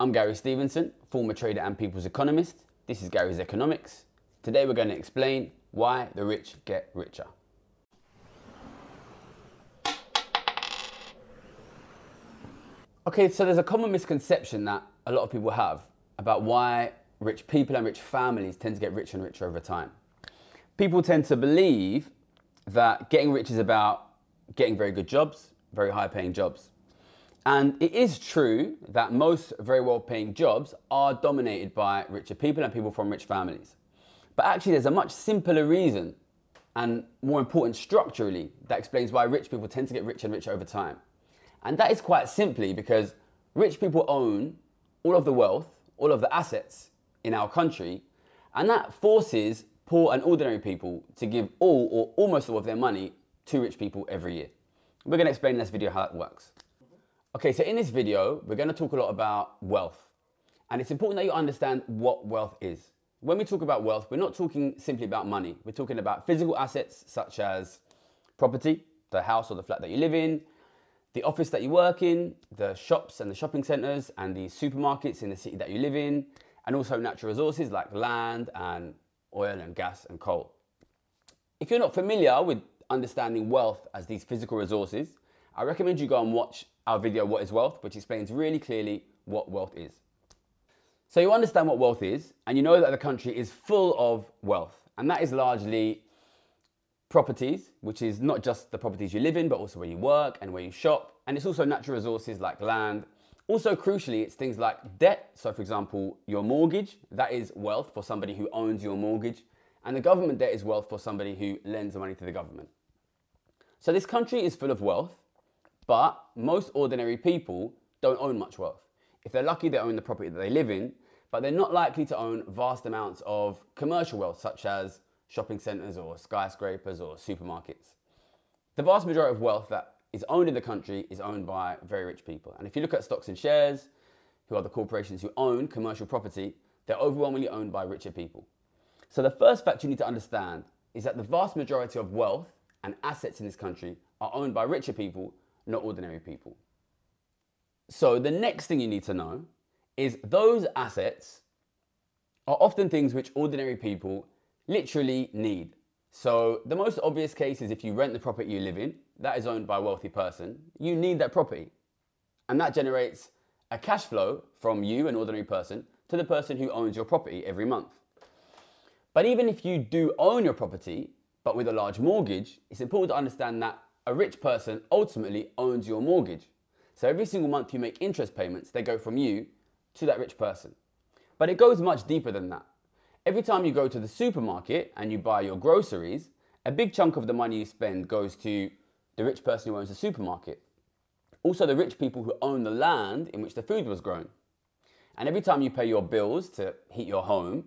I'm Gary Stevenson, former trader and people's economist. This is Gary's Economics. Today we're going to explain why the rich get richer. Okay, so there's a common misconception that a lot of people have about why rich people and rich families tend to get richer and richer over time. People tend to believe that getting rich is about getting very good jobs, very high paying jobs. And it is true that most very well paying jobs are dominated by richer people and people from rich families. But actually, there's a much simpler reason and more important structurally that explains why rich people tend to get richer and richer over time. And that is quite simply because rich people own all of the wealth, all of the assets in our country, and that forces poor and ordinary people to give all or almost all of their money to rich people every year. We're going to explain in this video how that works. Okay, so in this video, we're going to talk a lot about wealth. And it's important that you understand what wealth is. When we talk about wealth, we're not talking simply about money. We're talking about physical assets such as property, the house or the flat that you live in, the office that you work in, the shops and the shopping centers, and the supermarkets in the city that you live in, and also natural resources like land and oil and gas and coal. If you're not familiar with understanding wealth as these physical resources, I recommend you go and watch our video, What is Wealth, which explains really clearly what wealth is. So you understand what wealth is, and you know that the country is full of wealth, and that is largely properties, which is not just the properties you live in, but also where you work and where you shop, and it's also natural resources like land. Also, crucially, it's things like debt. So, for example, your mortgage, that is wealth for somebody who owns your mortgage, and the government debt is wealth for somebody who lends the money to the government. So, this country is full of wealth, but most ordinary people don't own much wealth. If they're lucky, they own the property that they live in, but they're not likely to own vast amounts of commercial wealth, such as shopping centres or skyscrapers or supermarkets. The vast majority of wealth that is owned in the country is owned by very rich people. And if you look at stocks and shares, who are the corporations who own commercial property, they're overwhelmingly owned by richer people. So the first fact you need to understand is that the vast majority of wealth and assets in this country are owned by richer people not ordinary people. So the next thing you need to know is those assets are often things which ordinary people literally need. So the most obvious case is if you rent the property you live in, that is owned by a wealthy person, you need that property. And that generates a cash flow from you, an ordinary person, to the person who owns your property every month. But even if you do own your property, but with a large mortgage, it's important to understand that a rich person ultimately owns your mortgage. So every single month you make interest payments, they go from you to that rich person. But it goes much deeper than that. Every time you go to the supermarket and you buy your groceries, a big chunk of the money you spend goes to the rich person who owns the supermarket. Also, the rich people who own the land in which the food was grown. And every time you pay your bills to heat your home,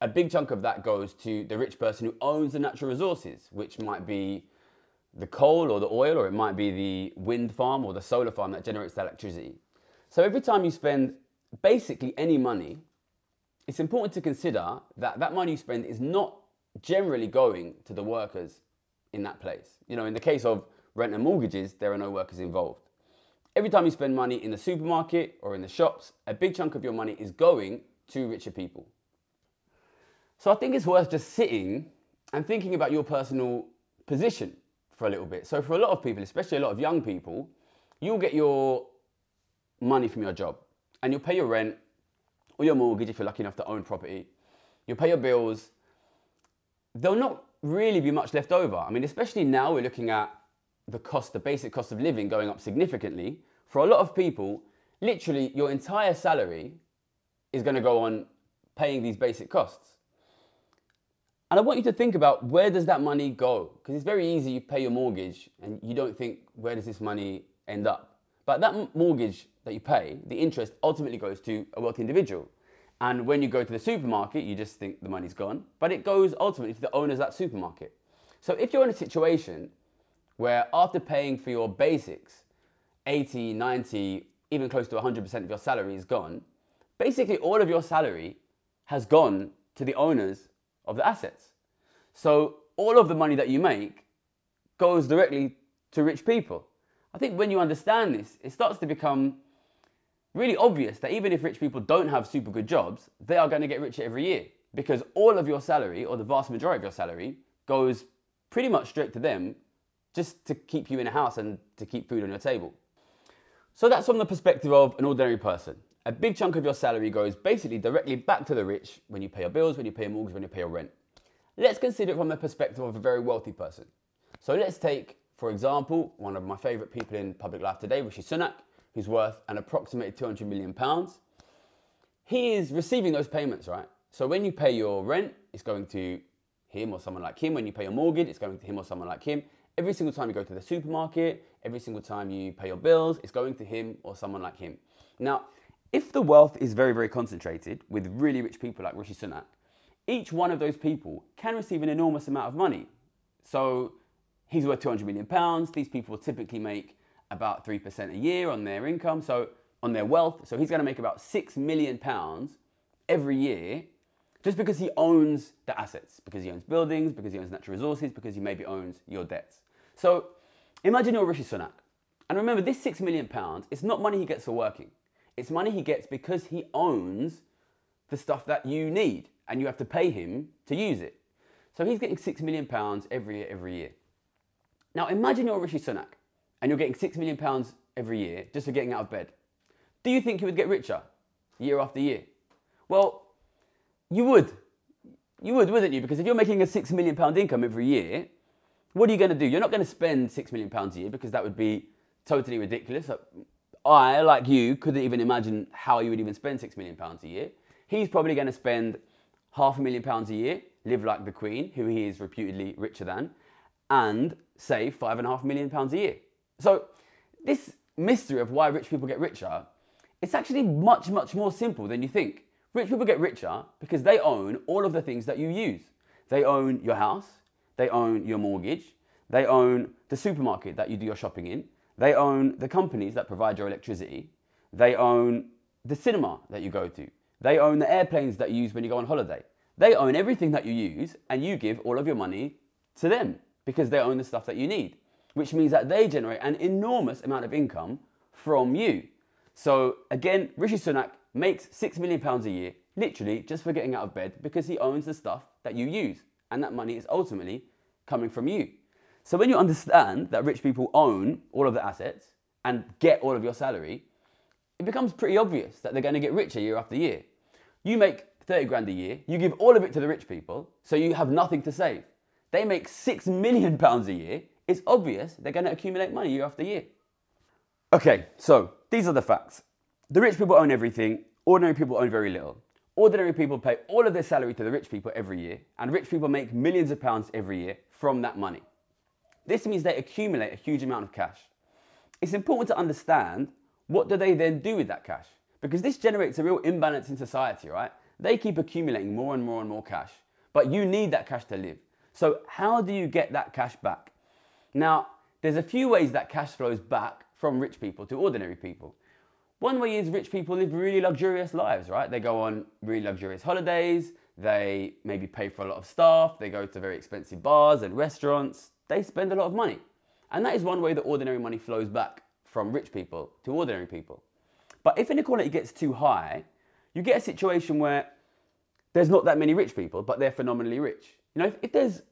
a big chunk of that goes to the rich person who owns the natural resources, which might be the coal or the oil, or it might be the wind farm or the solar farm that generates the electricity. So every time you spend basically any money, it's important to consider that that money you spend is not generally going to the workers in that place. You know, in the case of rent and mortgages, there are no workers involved. Every time you spend money in the supermarket or in the shops, a big chunk of your money is going to richer people. So I think it's worth just sitting and thinking about your personal position for a little bit. So for a lot of people, especially a lot of young people, you'll get your money from your job and you'll pay your rent or your mortgage if you're lucky enough to own property. You'll pay your bills. There'll not really be much left over. I mean, especially now we're looking at the cost, the basic cost of living going up significantly. For a lot of people, literally your entire salary is going to go on paying these basic costs. And I want you to think about where does that money go? Because it's very easy, you pay your mortgage and you don't think, where does this money end up? But that mortgage that you pay, the interest ultimately goes to a wealthy individual. And when you go to the supermarket, you just think the money's gone, but it goes ultimately to the owners of that supermarket. So if you're in a situation where after paying for your basics, 80, 90, even close to 100% of your salary is gone, basically all of your salary has gone to the owners of the assets. So all of the money that you make goes directly to rich people. I think when you understand this, it starts to become really obvious that even if rich people don't have super good jobs, they are going to get richer every year because all of your salary, or the vast majority of your salary, goes pretty much straight to them just to keep you in a house and to keep food on your table. So that's from the perspective of an ordinary person. A big chunk of your salary goes basically directly back to the rich when you pay your bills, when you pay your mortgage, when you pay your rent. Let's consider it from the perspective of a very wealthy person. So let's take, for example, one of my favorite people in public life today, Rishi Sunak, who's worth an approximate 200 million pounds. He is receiving those payments, right? So when you pay your rent, it's going to him or someone like him. When you pay your mortgage, it's going to him or someone like him. Every single time you go to the supermarket, every single time you pay your bills, it's going to him or someone like him. Now, if the wealth is very, very concentrated with really rich people like Rishi Sunak, each one of those people can receive an enormous amount of money. So he's worth 200 million pounds. These people typically make about 3% a year on their income, so on their wealth. So he's going to make about 6 million pounds every year just because he owns the assets, because he owns buildings, because he owns natural resources, because he maybe owns your debts. So imagine you're Rishi Sunak. And remember, this six million pounds, it's not money he gets for working. It's money he gets because he owns the stuff that you need and you have to pay him to use it. So he's getting six million pounds every year, every year. Now imagine you're Rishi Sunak and you're getting six million pounds every year just for getting out of bed. Do you think you would get richer year after year? Well, you would. You would, wouldn't you? Because if you're making a six million pound income every year, what are you going to do? You're not going to spend six million pounds a year because that would be totally ridiculous. Uh, I, like you, couldn't even imagine how you would even spend six million pounds a year. He's probably going to spend half a million pounds a year, live like the Queen, who he is reputedly richer than, and save five and a half million pounds a year. So, this mystery of why rich people get richer, it's actually much, much more simple than you think. Rich people get richer because they own all of the things that you use. They own your house, they own your mortgage, they own the supermarket that you do your shopping in, they own the companies that provide your electricity, they own the cinema that you go to, they own the airplanes that you use when you go on holiday. They own everything that you use and you give all of your money to them because they own the stuff that you need, which means that they generate an enormous amount of income from you. So again, Rishi Sunak makes six million pounds a year, literally just for getting out of bed because he owns the stuff that you use. And that money is ultimately coming from you. So when you understand that rich people own all of the assets and get all of your salary, it becomes pretty obvious that they're going to get richer year after year. You make 30 grand a year, you give all of it to the rich people, so you have nothing to save. They make 6 million pounds a year. It's obvious they're going to accumulate money year after year. Okay, so these are the facts. The rich people own everything, ordinary people own very little. Ordinary people pay all of their salary to the rich people every year, and rich people make millions of pounds every year from that money. This means they accumulate a huge amount of cash. It's important to understand what do they then do with that cash? Because this generates a real imbalance in society, right? They keep accumulating more and more and more cash, but you need that cash to live. So how do you get that cash back? Now, there's a few ways that cash flows back from rich people to ordinary people. One way is rich people live really luxurious lives, right? They go on really luxurious holidays, they maybe pay for a lot of staff, they go to very expensive bars and restaurants, they spend a lot of money. And that is one way that ordinary money flows back from rich people to ordinary people. But if inequality gets too high, you get a situation where there's not that many rich people, but they're phenomenally rich. You know, if, if there's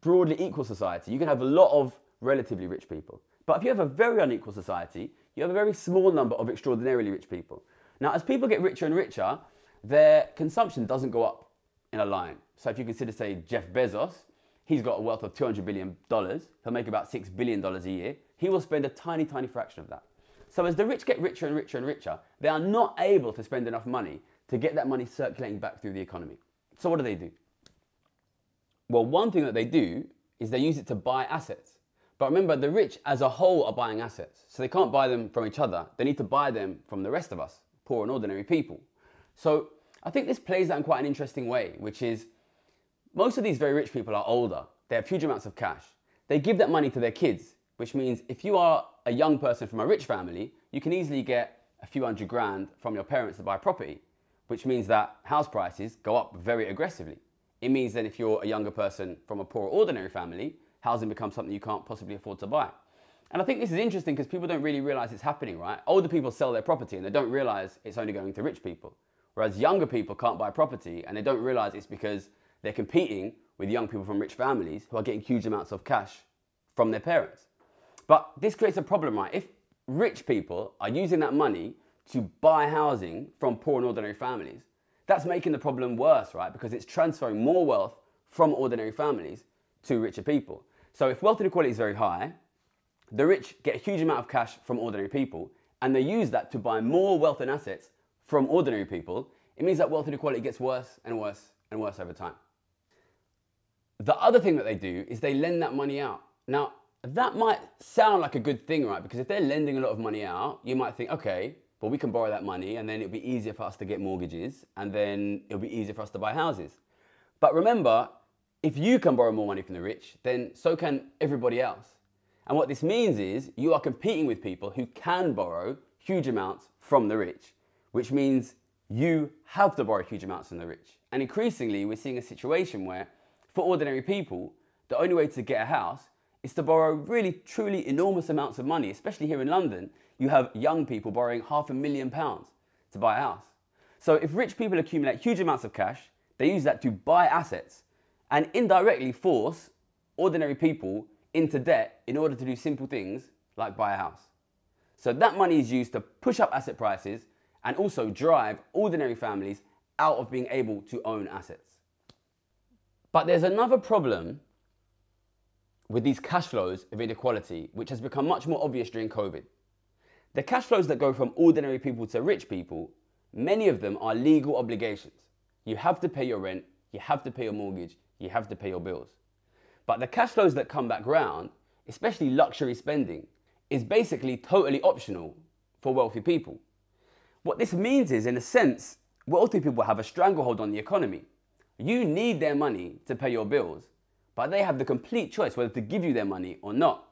broadly equal society, you can have a lot of relatively rich people. But if you have a very unequal society, you have a very small number of extraordinarily rich people. Now, as people get richer and richer, their consumption doesn't go up in a line. So if you consider, say, Jeff Bezos, he's got a wealth of $200 billion. He'll make about $6 billion a year. He will spend a tiny, tiny fraction of that. So as the rich get richer and richer and richer, they are not able to spend enough money to get that money circulating back through the economy. So what do they do? Well, one thing that they do is they use it to buy assets. But remember, the rich as a whole are buying assets. So they can't buy them from each other. They need to buy them from the rest of us, poor and ordinary people. So I think this plays out in quite an interesting way, which is most of these very rich people are older. They have huge amounts of cash. They give that money to their kids, which means if you are a young person from a rich family, you can easily get a few hundred grand from your parents to buy property, which means that house prices go up very aggressively. It means that if you're a younger person from a poor ordinary family, housing becomes something you can't possibly afford to buy. And I think this is interesting because people don't really realize it's happening, right? Older people sell their property and they don't realize it's only going to rich people. Whereas younger people can't buy property and they don't realize it's because they're competing with young people from rich families who are getting huge amounts of cash from their parents. But this creates a problem, right? If rich people are using that money to buy housing from poor and ordinary families, that's making the problem worse, right? Because it's transferring more wealth from ordinary families to richer people. So if wealth inequality is very high, the rich get a huge amount of cash from ordinary people and they use that to buy more wealth and assets from ordinary people. It means that wealth inequality gets worse and worse and worse over time. The other thing that they do is they lend that money out. Now, that might sound like a good thing, right? Because if they're lending a lot of money out, you might think, okay, but we can borrow that money and then it'll be easier for us to get mortgages and then it'll be easier for us to buy houses. But remember, if you can borrow more money from the rich, then so can everybody else. And what this means is you are competing with people who can borrow huge amounts from the rich, which means you have to borrow huge amounts from the rich. And increasingly, we're seeing a situation where, for ordinary people, the only way to get a house is to borrow really, truly enormous amounts of money, especially here in London. You have young people borrowing half a million pounds to buy a house. So if rich people accumulate huge amounts of cash, they use that to buy assets and indirectly force ordinary people into debt in order to do simple things like buy a house. So that money is used to push up asset prices and also drive ordinary families out of being able to own assets. But there's another problem with these cash flows of inequality, which has become much more obvious during COVID. The cash flows that go from ordinary people to rich people, many of them are legal obligations. You have to pay your rent, you have to pay your mortgage, you have to pay your bills. But the cash flows that come back round, especially luxury spending, is basically totally optional for wealthy people. What this means is, in a sense, wealthy people have a stranglehold on the economy. You need their money to pay your bills, but they have the complete choice whether to give you their money or not.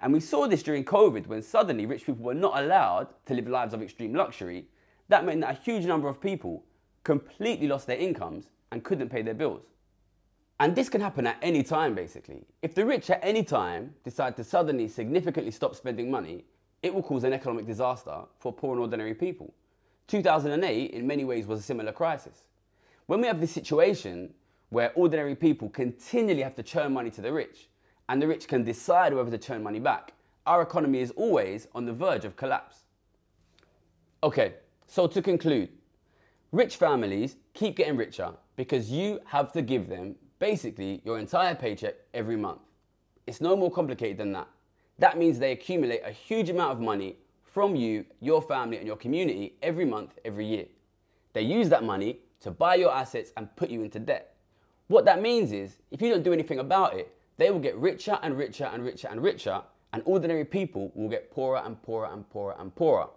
And we saw this during COVID when suddenly rich people were not allowed to live lives of extreme luxury. That meant that a huge number of people completely lost their incomes and couldn't pay their bills. And this can happen at any time, basically. If the rich at any time decide to suddenly significantly stop spending money, it will cause an economic disaster for poor and ordinary people. 2008, in many ways, was a similar crisis. When we have this situation where ordinary people continually have to churn money to the rich, and the rich can decide whether to churn money back, our economy is always on the verge of collapse. Okay, so to conclude, rich families keep getting richer because you have to give them basically your entire paycheck every month. It's no more complicated than that. That means they accumulate a huge amount of money from you, your family, and your community every month, every year. They use that money to buy your assets and put you into debt. What that means is, if you don't do anything about it, they will get richer and richer and richer and richer, and ordinary people will get poorer and poorer and poorer and poorer.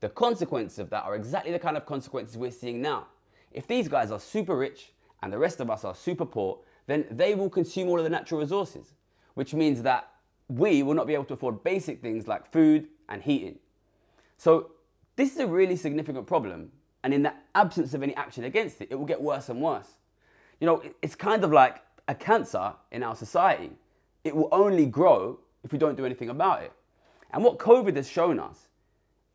The consequences of that are exactly the kind of consequences we're seeing now. If these guys are super rich and the rest of us are super poor, then they will consume all of the natural resources, which means that we will not be able to afford basic things like food and heating. So this is a really significant problem, and in the absence of any action against it, it will get worse and worse. You know, it's kind of like a cancer in our society. It will only grow if we don't do anything about it. And what COVID has shown us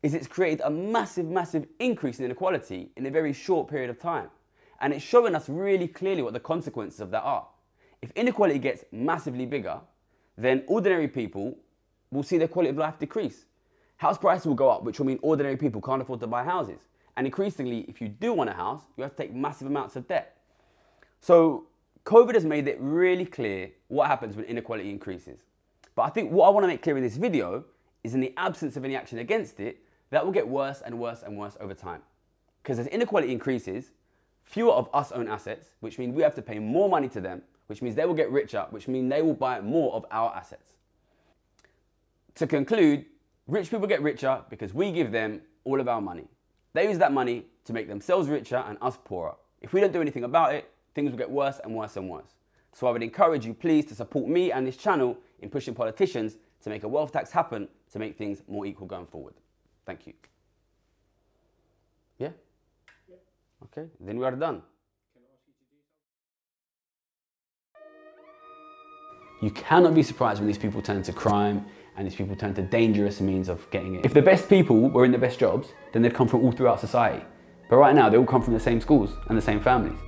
is it's created a massive, massive increase in inequality in a very short period of time. And it's showing us really clearly what the consequences of that are. If inequality gets massively bigger, then ordinary people will see their quality of life decrease. House prices will go up, which will mean ordinary people can't afford to buy houses. And increasingly, if you do want a house, you have to take massive amounts of debt. So COVID has made it really clear what happens when inequality increases. But I think what I want to make clear in this video is in the absence of any action against it, that will get worse and worse and worse over time. Because as inequality increases, fewer of us own assets, which means we have to pay more money to them, which means they will get richer, which means they will buy more of our assets. To conclude, rich people get richer because we give them all of our money. They use that money to make themselves richer and us poorer. If we don't do anything about it, things will get worse and worse and worse. So I would encourage you please to support me and this channel in pushing politicians to make a wealth tax happen to make things more equal going forward. Thank you. Yeah? yeah. Okay, then we are done. You cannot be surprised when these people turn to crime and these people turn to dangerous means of getting it. If the best people were in the best jobs, then they'd come from all throughout society. But right now, they all come from the same schools and the same families.